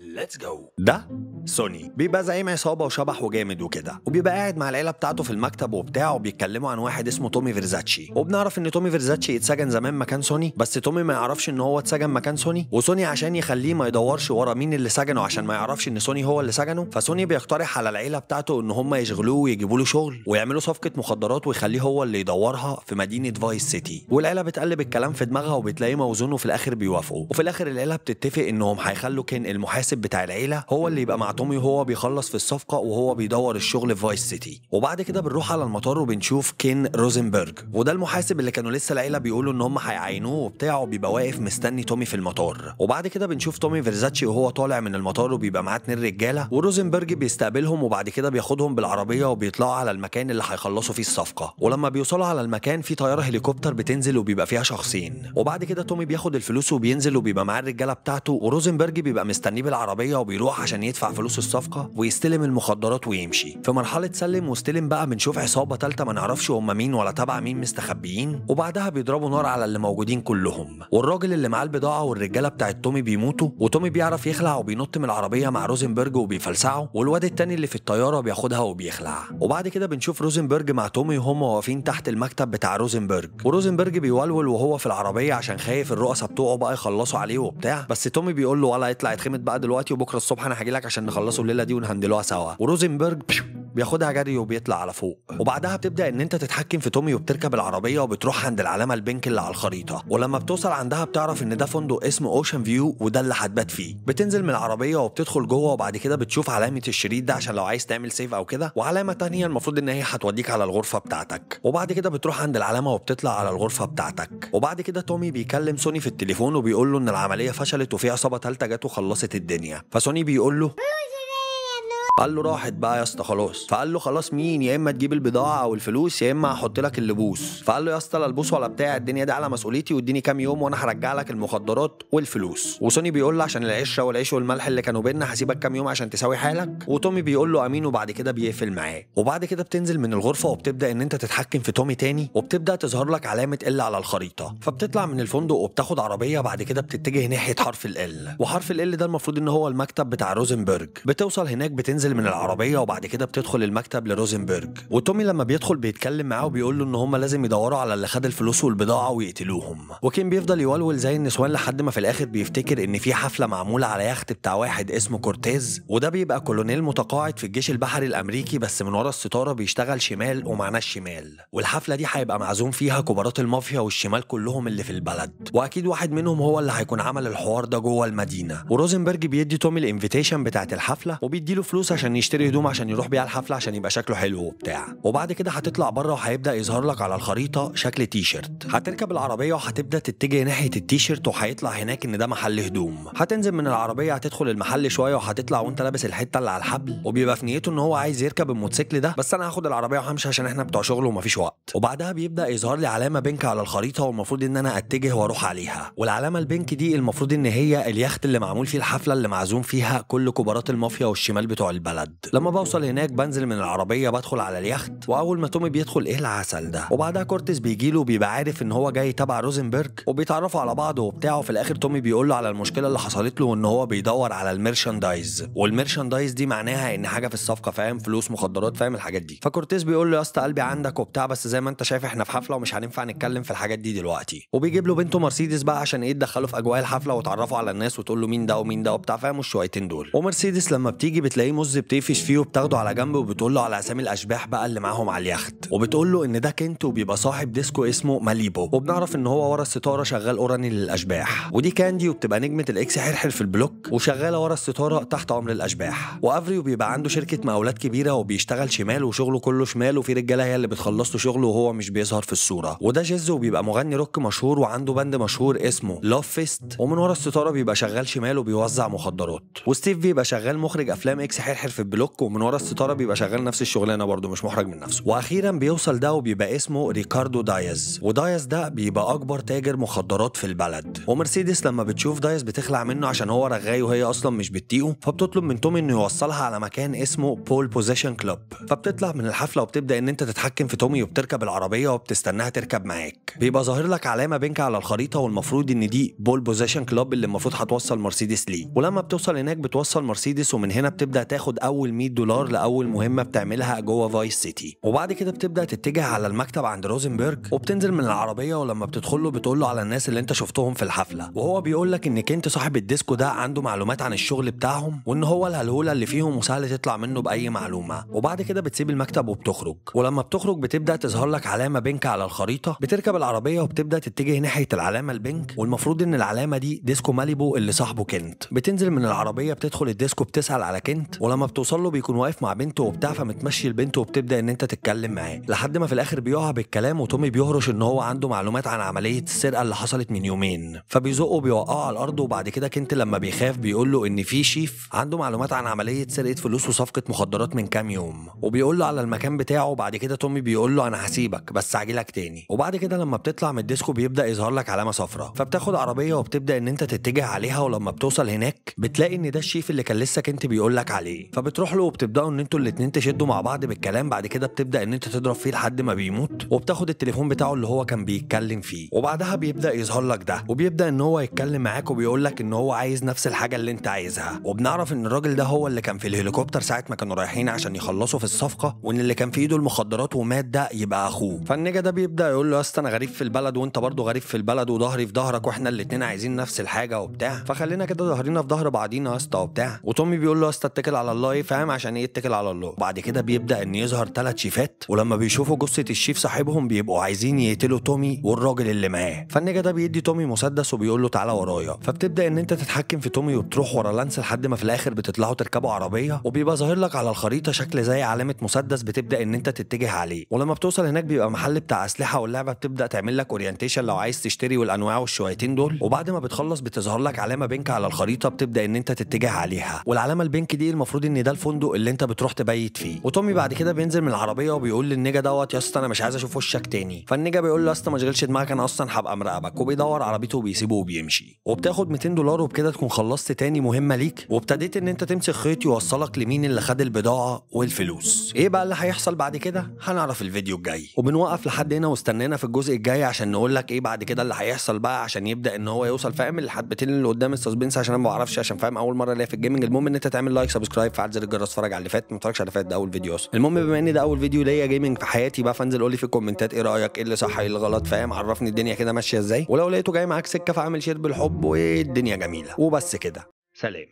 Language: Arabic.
let's go ده سوني. بيبقى زعيم عصابة وشبح وجامد وكده. وبيبقى قاعد مع العيلة بتاعته في المكتب وبتاعه وبيتكلموا عن واحد اسمه تومي فيرسيتي. وبنعرف إن تومي فيرسيتي اتسجن زمان مكان سوني بس تومي ما يعرفش إن هو اتسجن مكان سوني. وسوني عشان يخليه ما يدورش ورا مين اللي سجنه عشان ما يعرفش إن سوني هو اللي سجنه فسوني بيقترح على العيلة بتاعته إن هم يشغلوه ويجيبوا له شغل ويعملوا صفقة مخدرات ويخليه هو اللي يدورها في مدينة Vice City. والعيلة بتقلب الكلام في دماغها وبتلاقيه موزون وفي الآخر بيوافقوا وفي الآخر العيلة بتتفق إنهم هيخلوا كين المحاسب بتاع العيلة هو اللي يبقى مع تومي وهو بيخلص في الصفقة وهو بيدور الشغل في Vice City. وبعد كده بنروح على المطار وبنشوف كين روزنبرج. وده المحاسب اللي كانوا لسه العيلة بيقولوا إن هم هيعينوه وبتاع وبيبقى واقف مستني تومي في المطار. وبعد كده بنشوف تومي فيرزاتشي وهو طالع من المطار وبيبقى معاه اتنين رجالة. وروزنبرج بيستقبلهم وبعد كده بياخدهم بالعربية وبيطلعوا على المكان اللي هيخلصوا فيه الصفقة. ولما بيوصلوا على المكان في طيارة هليكوبتر بتنزل وبيبقى فيها شخصين. وبعد كده تومي بياخد الفلوس وبينزل وبيبقى معاه الرجالة بتاعته وروزنبرج بيبقى مستنيه بالعربيه وبيروح عشان يدفع فلوس الصفقة ويستلم المخدرات ويمشي. في مرحله سلم واستلم بقى بنشوف عصابة ثالثه ما نعرفش هم مين ولا تبع مين مستخبيين وبعدها بيضربوا نار على اللي موجودين كلهم. والراجل اللي معاه البضاعة والرجالة بتاعت تومي بيموتوا وتومي بيعرف يخلع وبينط من العربية مع روزنبرج وبيفلسعه والواد التاني اللي في الطيارة بياخدها وبيخلع. وبعد كده بنشوف روزنبرج مع تومي وهم واقفين تحت المكتب بتاع روزنبرج. وروزنبرج بيولول وهو في العربية عشان خايف الرؤساء بتوعه بقى يخلصوا عليه وبتاع بس تومي بيقول له ولا اطلع اتخمد بقى دلوقتي وبكرة الصبح أنا هاجي لك عشان نخلصوا الليلة دي ونهندلوها سوا. وروزنبرج بياخدها جري وبيطلع على فوق. وبعدها بتبدأ إن أنت تتحكم في تومي وبتركب العربية وبتروح عند العلامة ال pink اللي على الخريطة. ولما بتوصل عندها بتعرف إن ده فندق اسمه Ocean View وده اللي هتبات فيه. بتنزل من العربية وبتدخل جوه وبعد كده بتشوف علامة الشريط ده عشان لو عايز تعمل save أو كده. وعلامة تانية المفروض إن هي هتوديك على الغرفة بتاعتك. وبعد كده بتروح عند العلامة وبتطلع على الغرفة بتاعتك. وبعد كده تومي بيكلم سوني في التليفون وبيقول له إن العملية فشلت وفي عصابة ثالثه جت وخلصت الدنيا. فسوني بيقول له قال له راحت بقى يا اسطى خلاص. فقال له خلاص مين؟ يا إما تجيب البضاعة أو الفلوس يا إما هحط لك اللبوس. فقال له يا اسطى لا البوس ولا بتاع الدنيا دي على مسؤوليتي واديني كام يوم وأنا هرجع لك المخدرات والفلوس. وسوني بيقول له عشان العشرة والعيش والملح اللي كانوا بينا هسيبك كام يوم عشان تساوي حالك. وتومي بيقول له أمين وبعد كده بيقفل معاه. وبعد كده بتنزل من الغرفة وبتبدأ إن أنت تتحكم في تومي تاني وبتبدأ تظهر لك علامة ال على الخريطة. فبتطلع من الفندق وبتاخد عربية بعد كده بتتجه ناحية حرف ال وحرف ال ده المفروض إن هو المكتب بتاع روزنبرج. بتوصل هناك بتنزل من العربية وبعد كده بتدخل المكتب لروزنبرج. وتومي لما بيدخل بيتكلم معاه وبيقول له إن هم لازم يدوروا على اللي خد الفلوس والبضاعة ويقتلوهم. وكين بيفضل يولول زي النسوان لحد ما في الآخر بيفتكر إن في حفلة معمولة على يخت بتاع واحد اسمه كورتيز وده بيبقى كولونيل متقاعد في الجيش البحري الأمريكي بس من ورا الستارة بيشتغل شمال ومعناه الشمال. والحفلة دي هيبقى معزوم فيها كبارات المافيا والشمال كلهم اللي في البلد. وأكيد واحد منهم هو اللي هيكون عمل الحوار ده جوه المدينة. وروزنبرج بيدي تومي ال invitation بتاعت الحفلة وبيديله فلوس عشان يشتري هدوم عشان يروح بيها الحفلة عشان يبقى شكله حلو وبتاع. وبعد كده هتطلع بره وهيبدأ يظهر لك على الخريطة شكل تي شيرت هتركب العربية وهتبدأ تتجه ناحية التي شيرت وهيطلع هناك إن ده محل هدوم. هتنزل من العربية هتدخل المحل شوية وهتطلع وأنت لابس الحتة اللي على الحبل. وبيبقى في نيته إن هو عايز يركب الموتوسيكل ده بس أنا هاخد العربية وهمشي عشان إحنا بتوع شغل ومفيش وقت. وبعدها بيبدأ يظهر لي علامة pink على الخريطة والمفروض إن أنا أتجه وأروح عليها. والعلامة ال pink دي المفروض إن هي اليخت اللي معمول فيه الحفلة اللي معزوم فيها كل كبارات المافيا والشمال بتوع البلد. لما بوصل هناك بنزل من العربية بدخل على اليخت وأول ما تومي بيدخل إيه العسل ده؟ وبعدها كورتيز بيجي له وبيبقى عارف إن هو جاي تبع روزنبرج وبيتعرفوا على بعض وبتاع وفي الآخر تومي بيقول له على المشكلة اللي حصلت له وان هو بيدور على ال merchandise. وال merchandise دي معناها إن حاجة في الصفقة فاهم؟ فلوس مخدرات فاهم الحاجات دي. فكورتيز بيقول له يا اسطى قلبي عندك وبتاع بس زي ما أنت شايف إحنا في حفلة ومش هينفع نتكلم في الحاجات دي دلوقتي. وبيجيب له بنته مرسيدس بقى عشان إيه تدخله في أجواء الحفلة وتعرفوا على الناس وتقول له مين ده ومين ده وبتاع فاهم؟ الشويتين دول. ومرسيدس لما بتيجي بتلاقيه مز بتقفش فيه وبتاخده على جنب وبتقول له على أسامي الأشباح بقى اللي معاهم على اليخت. وبتقول له إن ده كنت وبيبقى صاحب ديسكو اسمه ماليبو. وبنعرف إن هو ورا الستارة شغال أوراني للأشباح. ودي كاندي وبتبقى نجمة ال X حرحر في البلوك وشغالة ورا الستارة تحت أمر الأشباح. وأفريو بيبقى عنده شركة مقاولات كبيرة وبيشتغل شمال وشغله كله شمال وفي رجالة هي اللي بتخلص له شغله وهو مش بيظهر في الصورة. وده جيزو بيبقى مغني روك مشهور وعنده باند مشهور اسمه Love Fist ومن ورا الستارة بيبقى شغال شمال وبيوزع مخدرات. وستيف بيبقى شغال مخرج أفلام X حرحر ساحر في البلوك ومن ورا الستارة بيبقى شغال نفس الشغلانة برضه مش محرج من نفسه. وأخيرا بيوصل ده وبيبقى اسمه ريكاردو دايز. ودايز ده بيبقى أكبر تاجر مخدرات في البلد. ومرسيدس لما بتشوف دايز بتخلع منه عشان هو رغاي وهي أصلا مش بتطيقه فبتطلب من تومي إنه يوصلها على مكان اسمه Pole Position Club. فبتطلع من الحفلة وبتبدأ إن أنت تتحكم في تومي وبتركب العربية وبتستناها تركب معاك. بيبقى ظاهر لك علامة pink على الخريطة والمفروض إن دي Pole Position Club اللي المفروض هتوصل مرسيدس ليه. ولما بتوصل هناك بتوصل مرسيدس ومن هنا بتبدأ تاخد أول 100 دولار لأول مهمة بتعملها جوه فايس سيتي وبعد كده بتبدأ تتجه على المكتب عند روزنبرج وبتنزل من العربية ولما بتدخل له بتقول له على الناس اللي انت شفتهم في الحفلة. وهو بيقول لك إنك انت صاحب الديسكو ده عنده معلومات عن الشغل بتاعهم وإن هو الهلهولة اللي فيهم وسهل تطلع منه بأي معلومة. وبعد كده بتسيب المكتب وبتخرج. ولما بتخرج بتبدأ تظهر لك علامة pink على الخريطة. بتركب العربية وبتبدأ تتجه ناحية العلامة ال pink والمفروض إن العلامة دي ديسكو ماليبو اللي صاحبه كنت. بتنزل من العربية بتدخل الديسكو بتسأل على كنت ولما بتوصل له بيكون واقف مع بنته وبتاع فمتمشي البنت وبتبدأ إن أنت تتكلم معاه. لحد ما في الآخر بيقع بالكلام وتومي بيهرش إن هو عنده معلومات عن عملية السرقة اللي حصلت من يومين. فبيزقه بيوقعه على الأرض وبعد كده كنت لما بيخاف بيقول له إن في شيف عنده معلومات عن عملية سرقة فلوس وصفقة مخدرات من كام يوم. وبيقول له على المكان بتاعه وبعد كده تومي بيقول له أنا هسيبك بس هاجيلك تاني. وبعد كده لما بتطلع من الديسكو بيبدأ يظهر لك علامة صفراء فبتاخد عربية وبتبدأ إن أنت تتجه عليها ولما بتوصل هناك بتلاقي إن ده الشيف اللي كان لسه كنت بيقول لك عليه. فبتروح له وبتبدأوا إن أنتوا الاتنين تشدوا مع بعض بالكلام بعد كده بتبدأ إن انت تضرب فيه لحد ما بيموت وبتاخد التليفون بتاعه اللي هو كان بيتكلم فيه وبعدها بيبدأ يظهر لك ده وبيبدأ إن هو يتكلم معاك وبيقول لك إن هو عايز نفس الحاجة اللي انت عايزها. وبنعرف إن الراجل ده هو اللي كان في الهليكوبتر ساعة ما كانوا رايحين عشان يخلصوا في الصفقة وإن اللي كان في إيده المخدرات ومات ده يبقى أخوه. فالنجا ده بيبدأ يقول له يا أسطى أنا غريب في البلد وأنت برضه غريب في البلد وظهري في ظهرك وإحنا الاتنين عايزين نفس الحاجة وبتاع. فخلينا كده ظهرنا في ظهر بعضينا يا أسطى وبتاع. وتومي بيقول له يا أسطى اتكل على الله إيه فاهم؟ عشان اتكل على الله. وبعد كده بيبدأ إن يظهر ثلاث شيفات ولما بيشوفوا جثة الشيف صاحبهم بيبقوا عايزين يقتلوا تومي والراجل اللي معاه. فالنجا ده بيدي تومي مسدس وبيقول له تعالى ورايا. فبتبدأ إن أنت تتحكم في تومي وبتروح ورا لانس لحد ما في الآخر بتطلعوا تركبوا عربية. وبيبقى ظاهر لك على الخريطة شكل زي علامة مسدس بتبدأ إن أنت تتجه عليه. ولما بتوصل هناك بيبقى محل بتاع أسلحة واللعبة بتبدأ تعمل لك orientation لو عايز تشتري والأنواع والشويتين دول. وبعد ما بتخلص بتظهر لك علامة pink على الخريطة بتبدأ إن أنت تتجه عليها. والعلامة ال pink دي المفروض ان ده الفندق اللي انت بتروح تبيت فيه. وتومي بعد كده بينزل من العربية وبيقول لل nigga دوت يا اسطى أنا مش عايز أشوف وشك تاني. فال nigga بيقول له يا اسطى ما تشغلش دماغك أنا أصلا هبقى مراقبك. وبيدور عربيته وبيسيبه وبيمشي. وبتاخد 200 دولار وبكده تكون خلصت تاني مهمة ليك. وابتديت ان انت تمسك خيط يوصلك لمين اللي خد البضاعة والفلوس. إيه بقى اللي هيحصل بعد كده؟ هنعرف الفيديو الجاي. وبنوقف لحد هنا واستنينا في الجزء الجاي عشان نقول لك إيه بعد كده اللي هيحصل بقى عشان يبدأ ان هو يوصل فاهم؟ الحبتين اللي قدام ال suspense عشان ما بعرفش عشان فاهم؟ أول مرة ليا في ال gaming. المهم إن أنت تعمل like subscribe فعل زر الجرس اتفرج على اللي فات ما تتفرجش على اللي فات ده أول فيديو أصلا. المهم بما إن ده أول فيديو ليا gaming في حياتي بقى فانزل قول لي في ال comment ات إيه رأيك إيه اللي صح إيه اللي غلط فاهم؟ عرفني الدنيا كده ماشية إزاي. ولو لقيته جاي معاك سكة فاعمل share بالحب والدنيا جميلة. وبس كده. سلام.